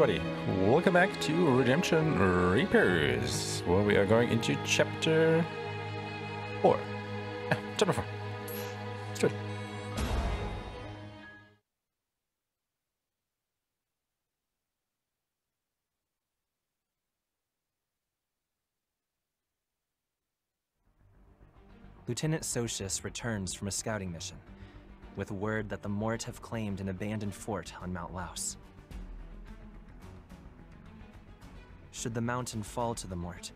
everybody, welcome back to Redemption Reapers, where we are going into chapter 4. Yeah, chapter 4. Let's do it. Lieutenant Socius returns from a scouting mission, with word that the Mort have claimed an abandoned fort on Mount Laus. Should the mountain fall to the Mort,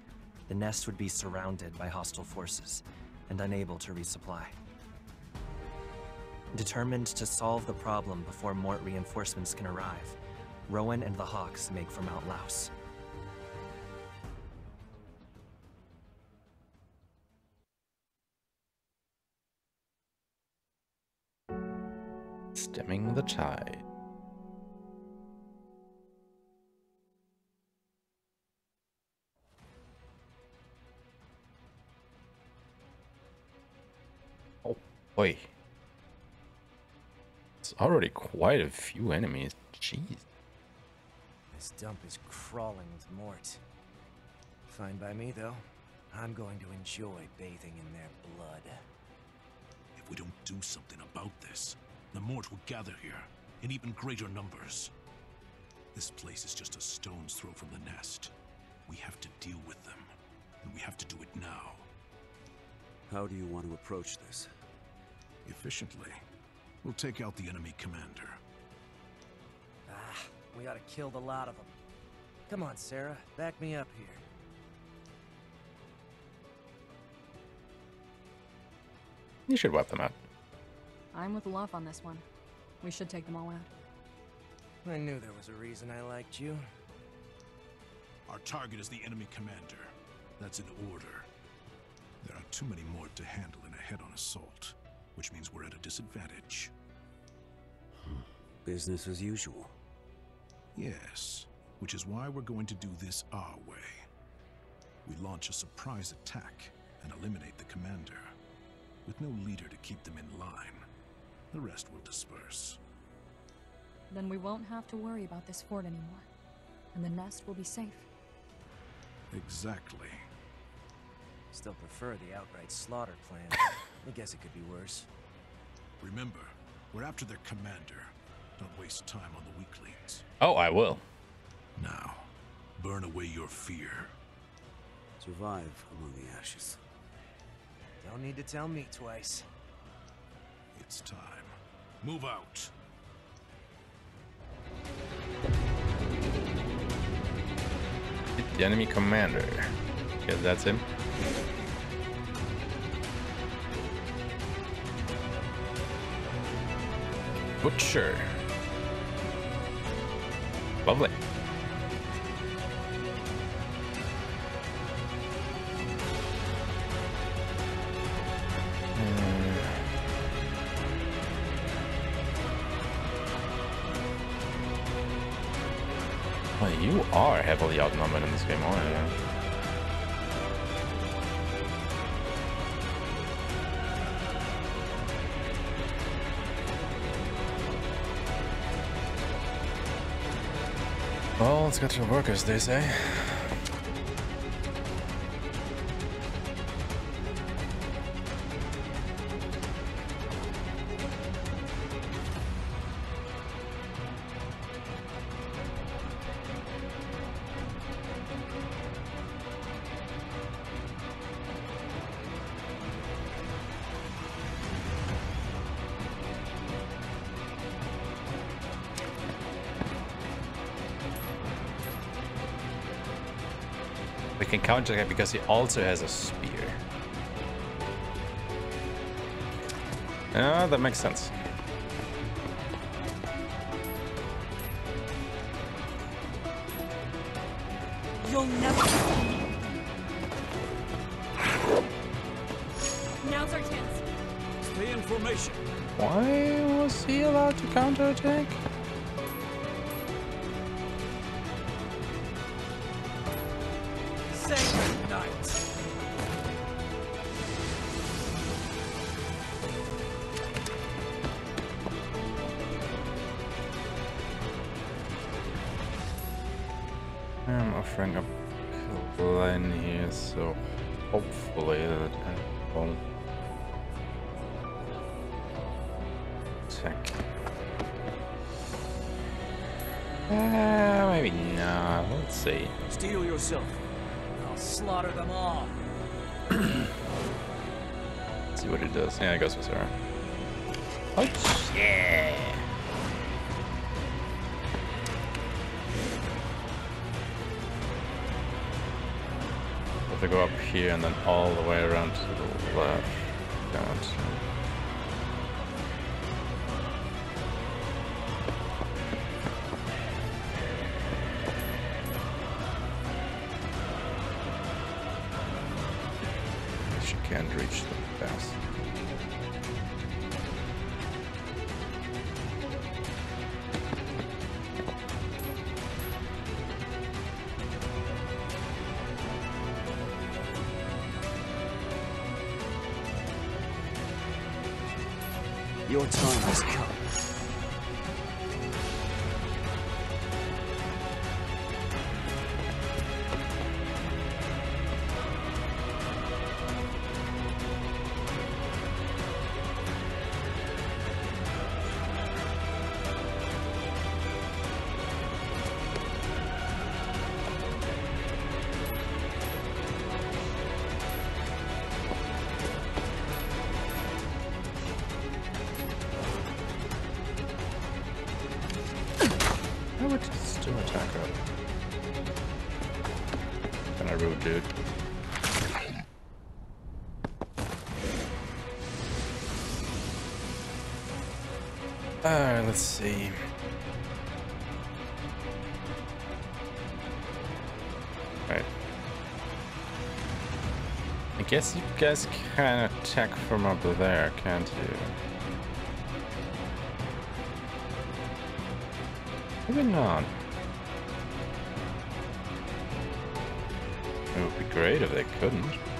the nest would be surrounded by hostile forces and unable to resupply. Determined to solve the problem before Mort reinforcements can arrive, Rowan and the Hawks make for Mount Laus. Stemming the tide. Boy. It's already quite a few enemies. Jeez. This dump is crawling with Mort. Fine by me, though. I'm going to enjoy bathing in their blood. If we don't do something about this, the Mort will gather here in even greater numbers. This place is just a stone's throw from the nest. We have to deal with them, and we have to do it now. How do you want to approach this? Efficiently. We'll take out the enemy commander. Ah, we ought to kill the lot of them. Come on, Sarah. Back me up here. You should wipe them out. I'm with Luff on this one. We should take them all out. I knew there was a reason I liked you. Our target is the enemy commander. That's an order. There are too many more to handle in a head-on assault, which means we're at a disadvantage. Business as usual. Yes, which is why we're going to do this our way. We launch a surprise attack and eliminate the commander. With no leader to keep them in line, the rest will disperse. Then we won't have to worry about this fort anymore. And the nest will be safe. Exactly. Still prefer the outright slaughter plan. I guess it could be worse. Remember, we're after their commander. Don't waste time on the weaklings. Oh, I will. Now, burn away your fear. Survive among the ashes. Don't need to tell me twice. It's time. Move out. Hit the enemy commander. Okay, that's him. Butcher. Lovely. Hmm. Well, you are heavily outnumbered in this game, aren't you? Well, let's get to work, as they say. Because he also has a spear. Ah, that makes sense. Offering up Glenn here, so hopefully that I won't attack. Uh, maybe not. Let's see. Steel yourself. I'll slaughter them all. Let's see what it does. Yeah, it goes with Sarah. Oh, yeah! Go up here and then all the way around to the left. Your time has come. Let's see. Alright. I guess you guys can attack from up there, can't you? Maybe not. It would be great if they couldn't.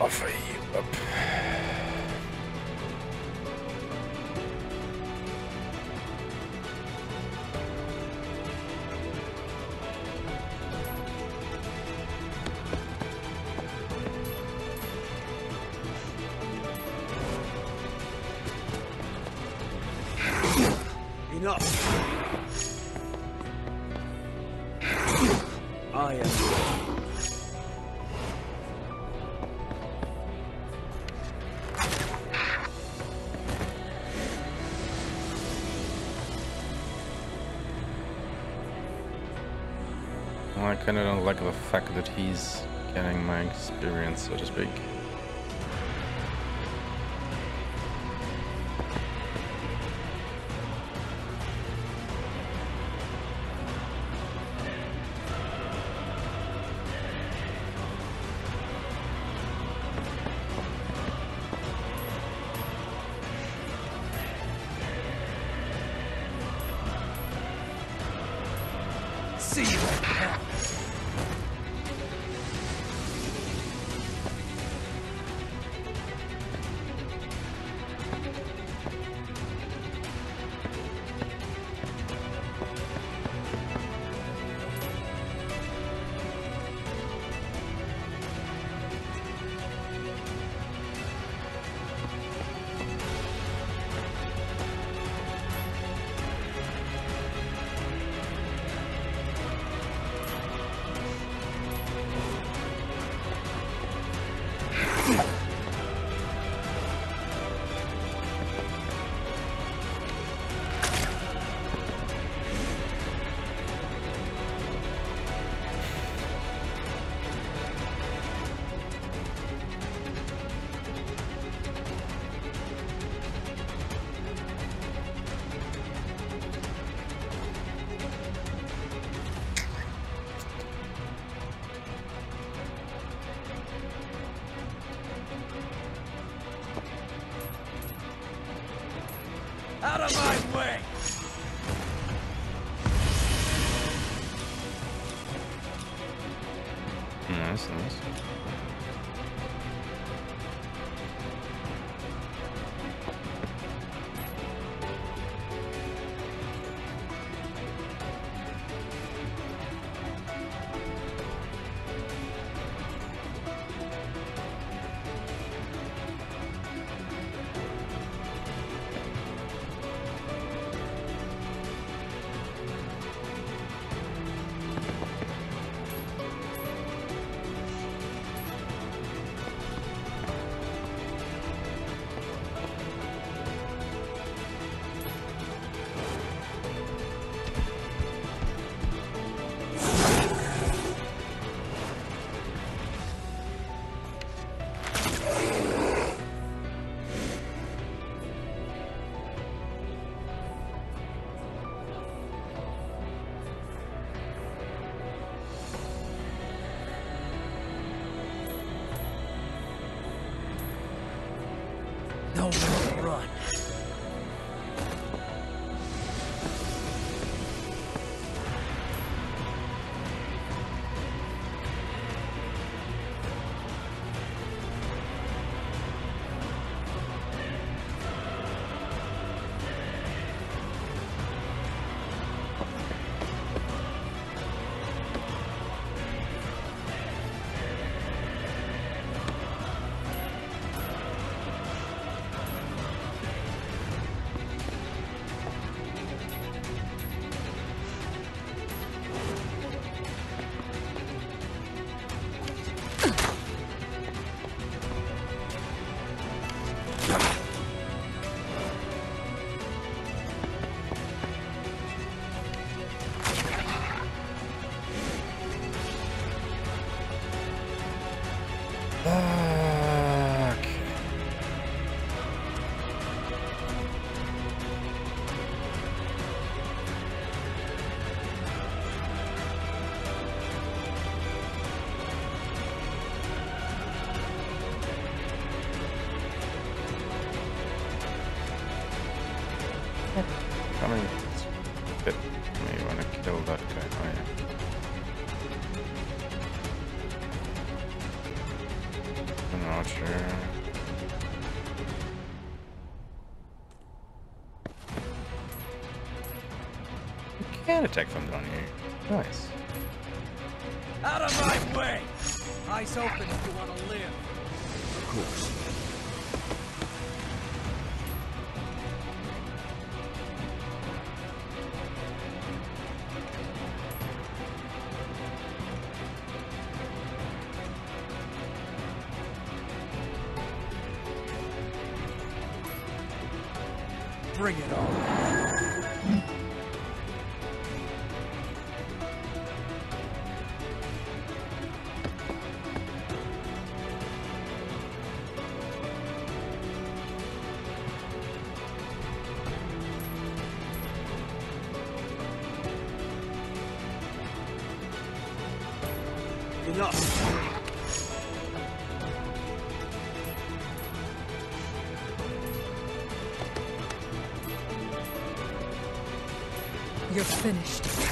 Okay, let's kind of don't like the fact that he's getting my experience, so to speak. See you Out of my way! Nowhere to run. Attack from down here. Nice. Out of my way! Eyes open if you want to live. Enough. You're finished.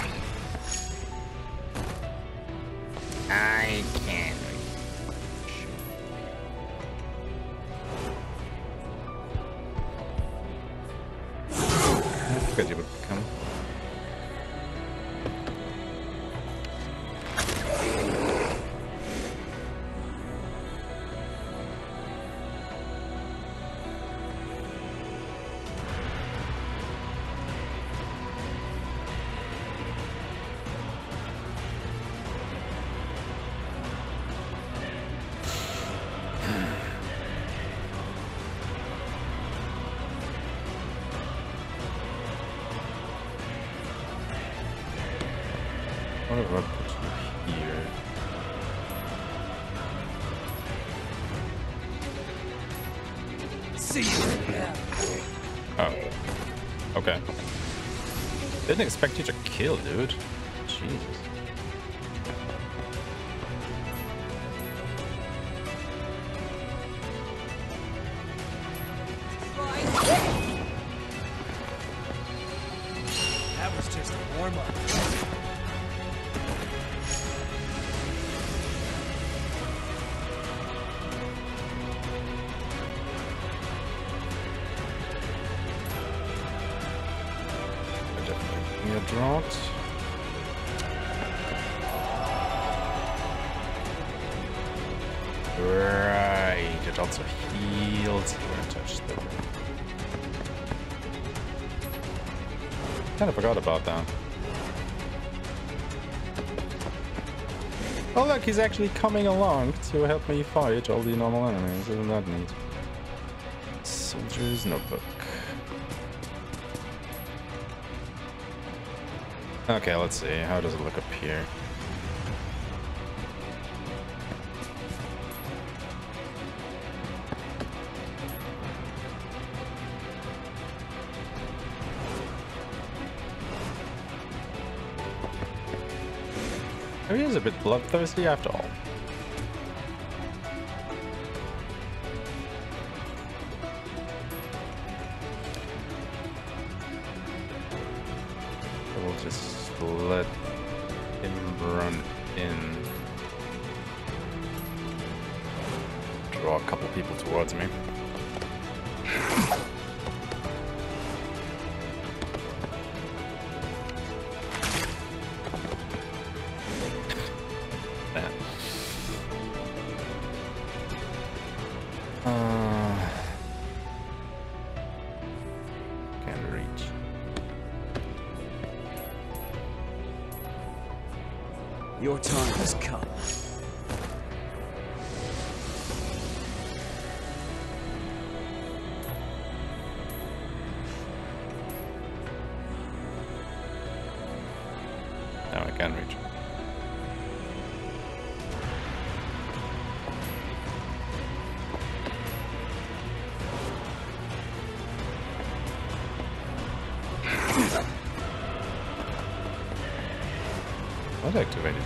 Didn't expect you to kill, dude. Jesus. Forgot about that. Oh look, he's actually coming along to help me fight all the normal enemies. Isn't that neat? Soldier's Notebook. Okay, let's see. How does it look up here? Maybe he's a bit bloodthirsty after all. What activated?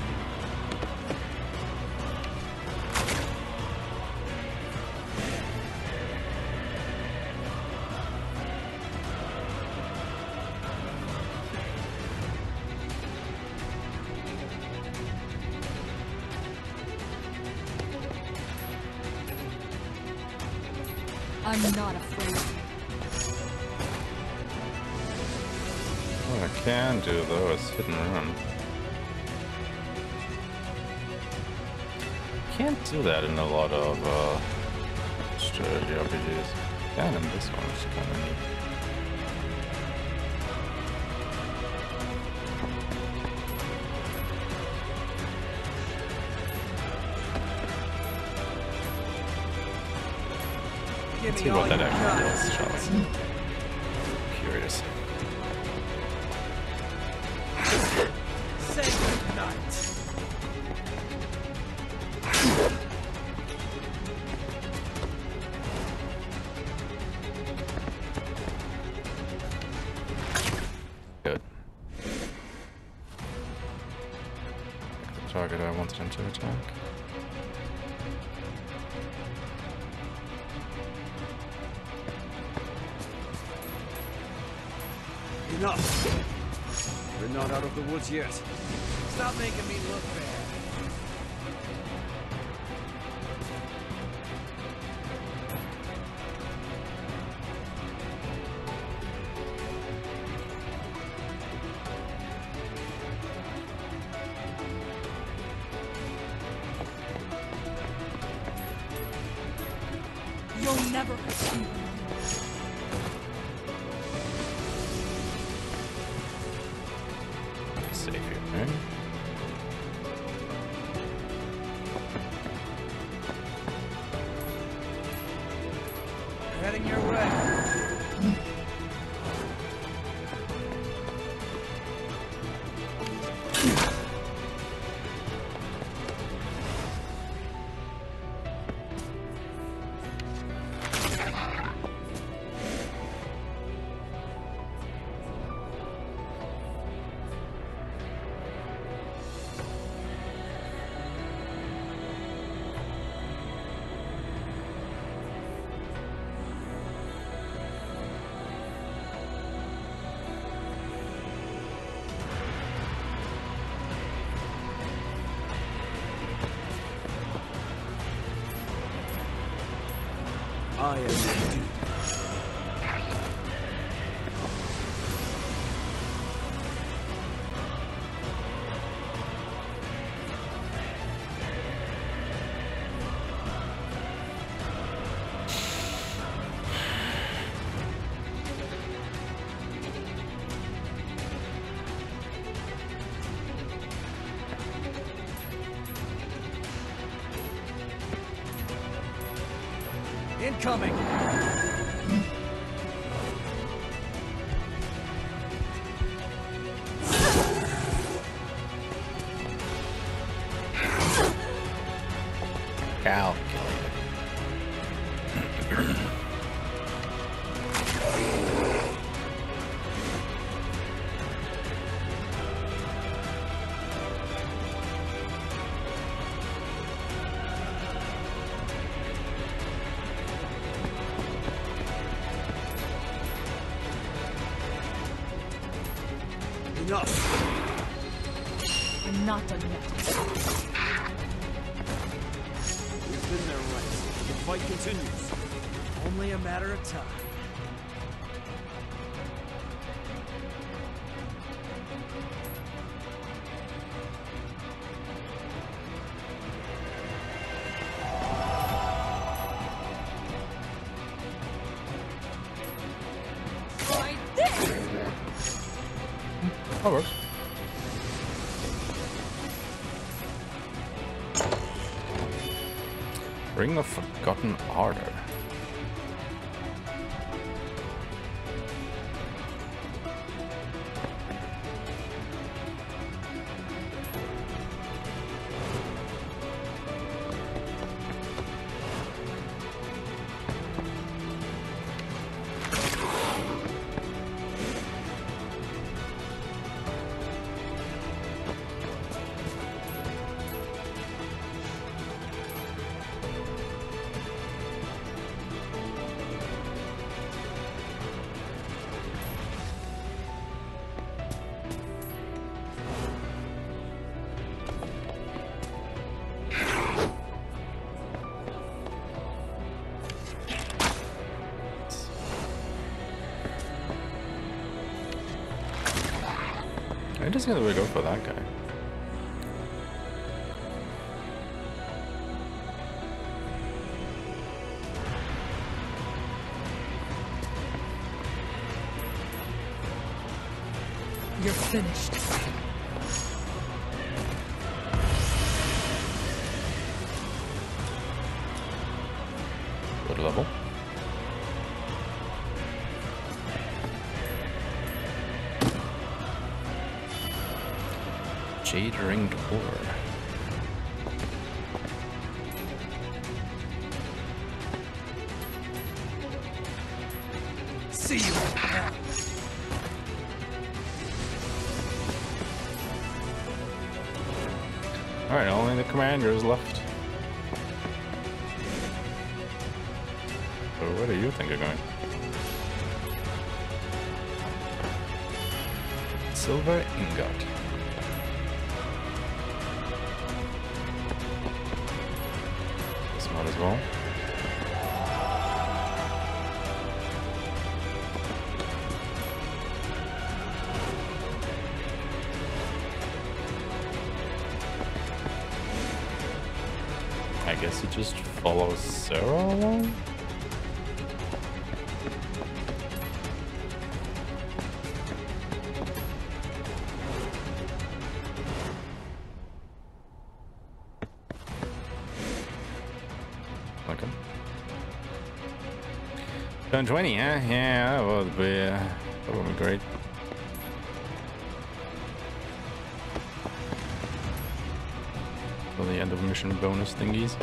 I'm not afraid. What I can do though is hit and run. Can't do that in a lot of uh, strategy RPGs. Can in this one, is kind of neat. Let's see what that actually does, target I wanted him to attack. Enough! We're not out of the woods yet. Stop making me look bad. I am not done yet. We've been there right. The fight continues. Only a matter of time. Right there! That works. Ring of Forgotten Ardor. I just gonna go for that guy. You're finished. Ringed Ore. See you. Alright, only the commander is left. So where do you think you're going? Silver ingot. As well. Twenty, huh? Yeah, that would be, uh, that would be great. For the end of mission bonus thingies.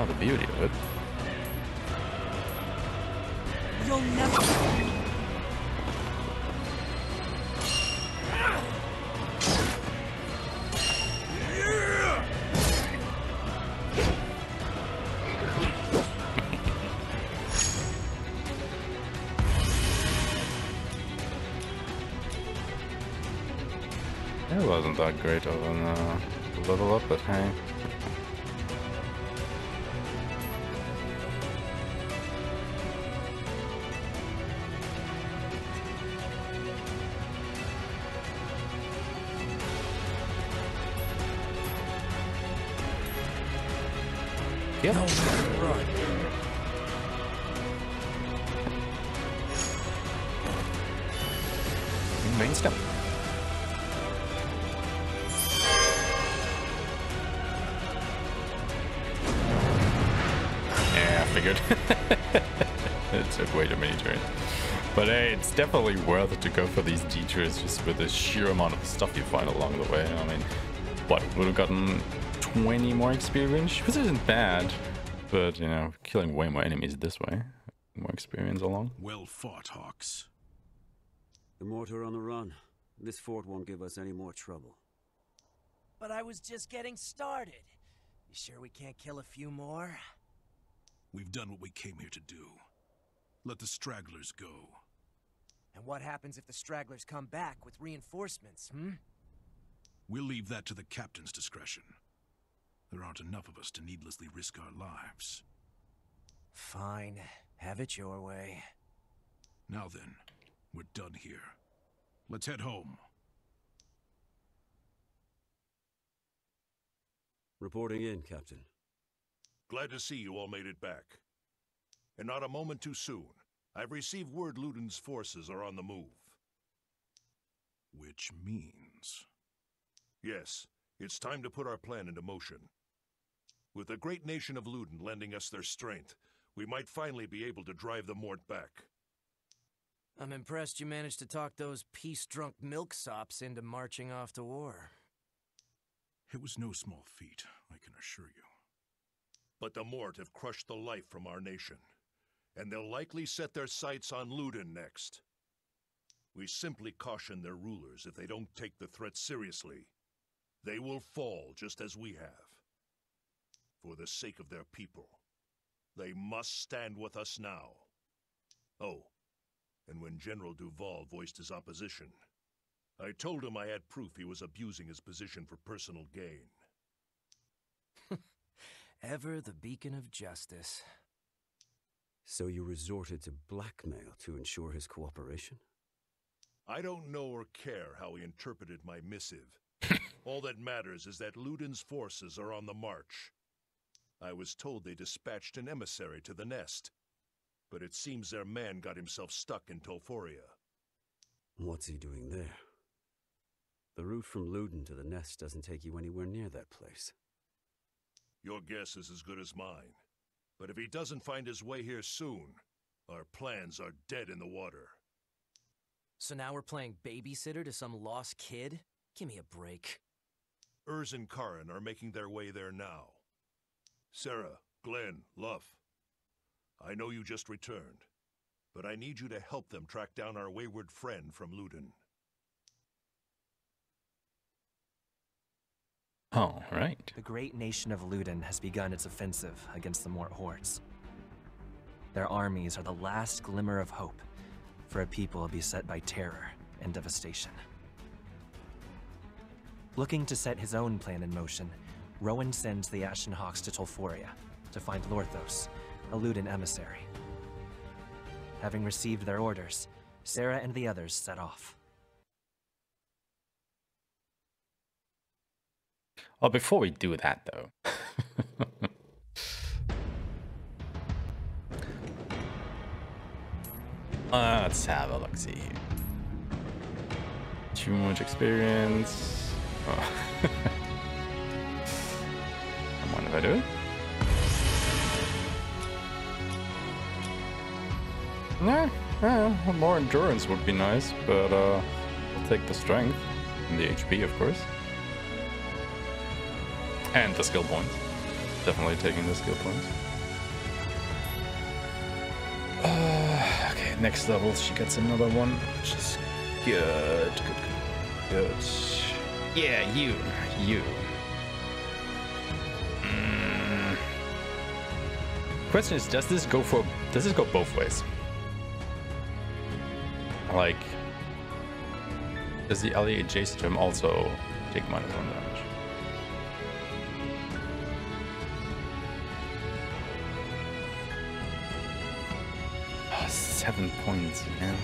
Oh, the beauty of it. You'll never. It wasn't that great of a uh, level up, but hey. Definitely worth it to go for these detours just with the sheer amount of stuff you find along the way. I mean, what, would have gotten 20 more experience, which isn't bad. But, you know, killing way more enemies this way, more experience along. Well fought, Hawks. The Mort are on the run. This fort won't give us any more trouble. But I was just getting started. You sure we can't kill a few more? We've done what we came here to do. Let the stragglers go. And what happens if the stragglers come back with reinforcements, hmm? We'll leave that to the captain's discretion. There aren't enough of us to needlessly risk our lives. Fine. Have it your way. Now then, we're done here. Let's head home. Reporting in, Captain. Glad to see you all made it back. And not a moment too soon. I've received word Luden's forces are on the move. Which means... Yes, it's time to put our plan into motion. With the great nation of Luden lending us their strength, we might finally be able to drive the Mort back. I'm impressed you managed to talk those peace-drunk milksops into marching off to war. It was no small feat, I can assure you. But the Mort have crushed the life from our nation, and they'll likely set their sights on Luden next. We simply caution their rulers if they don't take the threat seriously. They will fall just as we have. For the sake of their people, they must stand with us now. Oh, and when General Duval voiced his opposition, I told him I had proof he was abusing his position for personal gain. Ever the beacon of justice. So you resorted to blackmail to ensure his cooperation? I don't know or care how he interpreted my missive. All that matters is that Luden's forces are on the march. I was told they dispatched an emissary to the nest, but it seems their man got himself stuck in Tolforia. What's he doing there? The route from Luden to the nest doesn't take you anywhere near that place. Your guess is as good as mine. But if he doesn't find his way here soon, our plans are dead in the water. So now we're playing babysitter to some lost kid? Give me a break. Urs and Karren are making their way there now. Sarah, Glenn, Luff. I know you just returned, but I need you to help them track down our wayward friend from Luden. The great nation of Luden has begun its offensive against the Mort hordes. Their armies are the last glimmer of hope for a people beset by terror and devastation. Looking to set his own plan in motion, Rowan sends the Ashen Hawks to Tolforia to find Lorthos, a Luden emissary. Having received their orders, Sarah and the others set off. Oh, before we do that, though. Uh, let's have a look see here. Too much experience. Oh. Come on, if I do it. Yeah, yeah, more endurance would be nice, but uh, I'll take the strength and the HP, of course. And the skill points. Definitely taking the skill points. Uh, okay, next level, she gets another one, which is good, good, good, good. Yeah, you, you. Mm. Question is, does this go for, does this go both ways? Like, does the ally adjacent to him also take minus one damage? Seven points, man.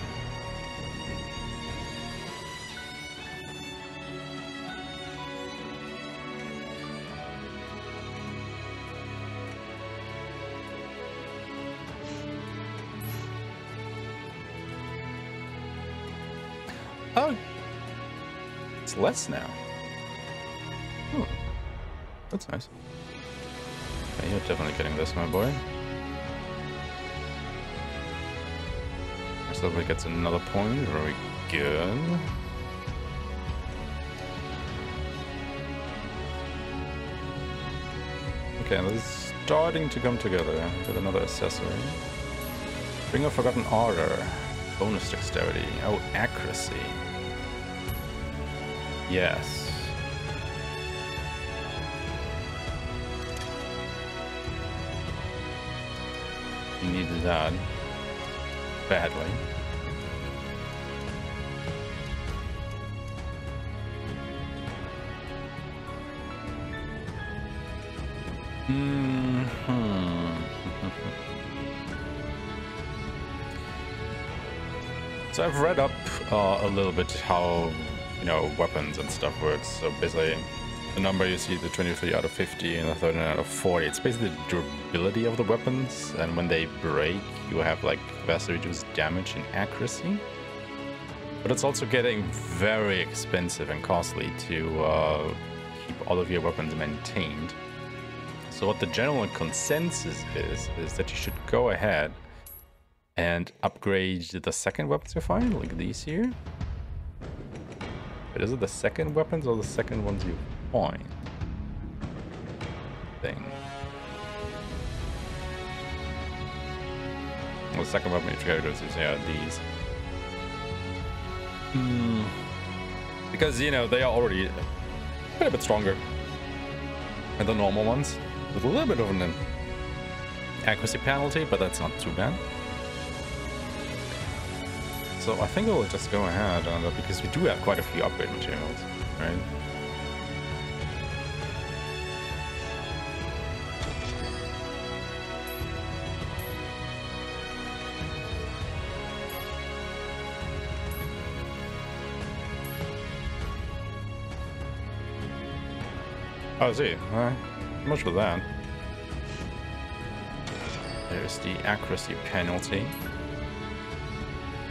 Oh, it's less now. Oh, that's nice. Yeah, you're definitely getting this, my boy. So gets another point. Very good. Okay, this is starting to come together with another accessory. Ring of Forgotten Order. Bonus dexterity. Oh, accuracy. Yes. You needed that. Badly. Hmm. so I've read up uh, a little bit how you know weapons and stuff works. So basically, the number you see, the 23 out of 50 and the 39 out of 40, it's basically the durability of the weapons. And when they break, you have like vastly reduced damage and accuracy. But it's also getting very expensive and costly to uh, keep all of your weapons maintained. So what the general consensus is, is that you should go ahead and upgrade the second weapons you find, like these here. But is it the second weapons or the second ones you find? Thing. Well, the second weapon try is yeah, these. Hmm. Because, you know, they are already a bit stronger than the normal ones. With a little bit of an accuracy penalty, but that's not too bad. So I think we'll just go ahead on that because we do have quite a few upgrade materials, right? Oh, I see. Alright. Much for that. There's the accuracy penalty.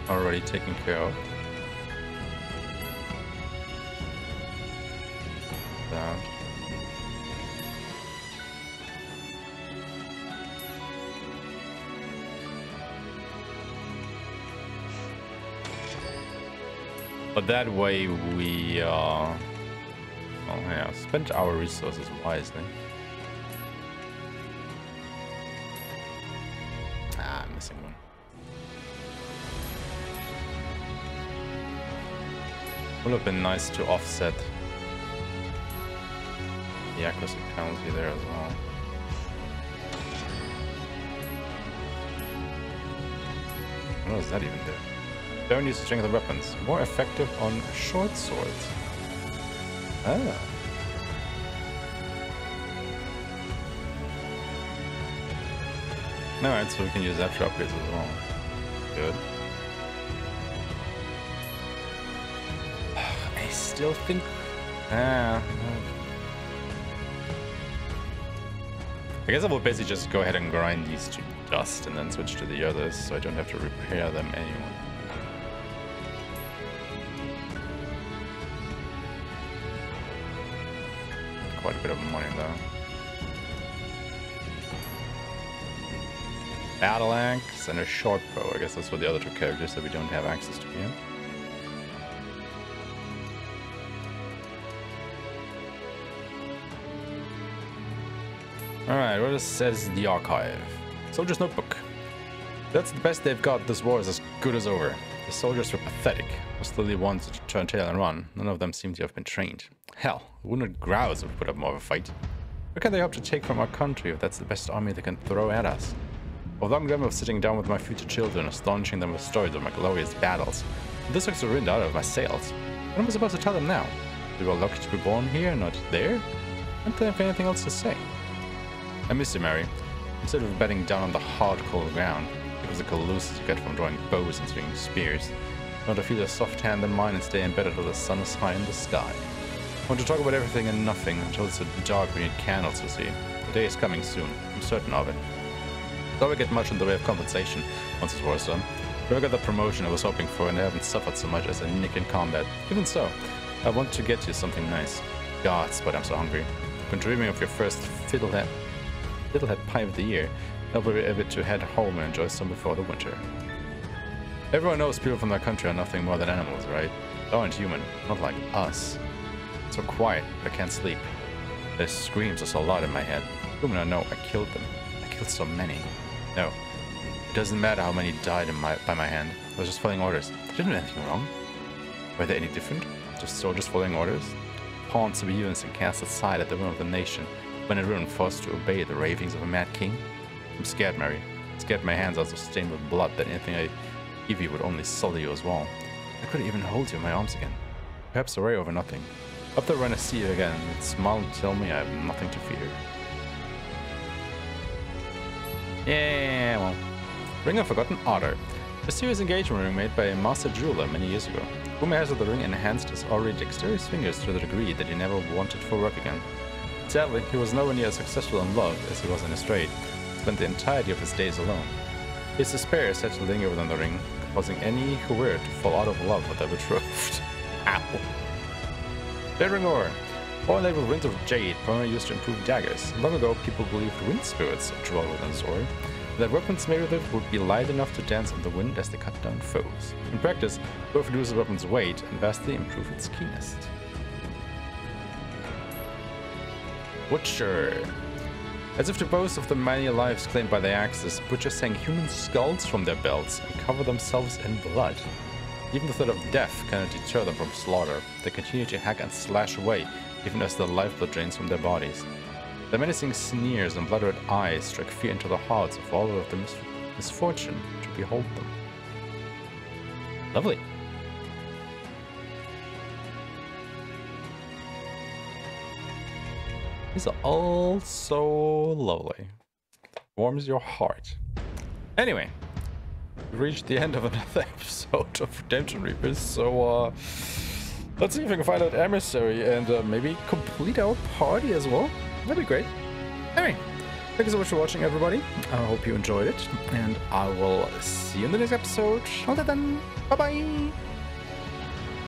Already taken care of. That. But that way we, uh... Oh yeah, spend our resources wisely. Ah, I'm missing one. Would have been nice to offset the accuracy penalty there as well. What does that even do? Don't use strength of weapons. More effective on short swords. Ah. Alright, so we can use that upgrades as well. Good. I still think... Ah. I guess I will basically just go ahead and grind these to dust and then switch to the others so I don't have to repair them anymore. Quite a bit of money though. battle axe, and a short bow. I guess that's for the other two characters that we don't have access to yet. Alright, what says the archive? Soldier's notebook. That's the best they've got. This war is as good as over. The soldiers were pathetic. Mostly ones to turn tail and run. None of them seem to have been trained. Hell, wounded grouse would put up more of a fight. What can they hope to take from our country if that's the best army they can throw at us? I've long of sitting down with my future children, and astonishing them with stories of my glorious battles. This looks ruined out of my sails. What am I supposed to tell them now? They were lucky to be born here, not there? I don't have anything else to say. I miss you, Mary. Instead of bedding down on the hard, cold ground, it was the colluses you get from drawing bows and swinging spears. I want to feel a soft hand in mine and stay in bed the sun is high in the sky. I want to talk about everything and nothing until it's dark we need candles to see. The day is coming soon. I'm certain of it. Though I get much in the way of compensation once this war is done. I got the promotion I was hoping for and I haven't suffered so much as a nick in combat. Even so, I want to get you something nice. Gods, but I'm so hungry. I've been dreaming of your first fiddlehead, fiddlehead pie of the year. I'll be able to head home and enjoy some before the winter. Everyone knows people from their country are nothing more than animals, right? They aren't human, not like us. So quiet, I can't sleep. Their screams are so loud in my head. I know I killed them. I killed so many. No, it doesn't matter how many died my, by my hand. I was just following orders. I didn't do anything wrong. Were they any different? Just soldiers following orders? Pawns to be used and cast aside at the whim of the nation, when everyone forced to obey the ravings of a mad king? I'm scared, Mary. I'm scared my hands are so stained with blood that anything I give you would only sully you as well. I couldn't even hold you in my arms again. Perhaps worry over nothing. Up there when I see you again, smile and tell me I have nothing to fear. Yeah, well. Ring of Forgotten Otter. A serious engagement ring made by a master jeweler many years ago. Whom has the ring enhanced his already dexterous fingers to the degree that he never wanted for work again. Sadly, he was nowhere near as successful in love as he was in his trade, spent the entirety of his days alone. His despair is said to linger within the ring, causing any who wear it to fall out of love with their betrothed. Ow! Ore. Ore labeled rings of jade, primarily used to improve daggers. Long ago, people believed wind spirits within this ore, that weapons made with it would be light enough to dance on the wind as they cut down foes. In practice, both reduce the weapon's weight and vastly improve its keenness. Butcher. As if to boast of the many lives claimed by the Axis, butchers hang human skulls from their belts and cover themselves in blood. Even the threat of death cannot deter them from slaughter. They continue to hack and slash away, even as the lifeblood drains from their bodies. Their menacing sneers and blood-red eyes strike fear into the hearts of all who have the mis misfortune to behold them. Lovely. These are all so lovely. Warms your heart. Anyway, we've reached the end of another episode of Redemption Reapers, so uh, let's see if we can find out Emissary and uh, maybe complete our party as well. That'd be great. Anyway, thank you so much for watching, everybody. I hope you enjoyed it, and I will see you in the next episode. Until then, bye-bye!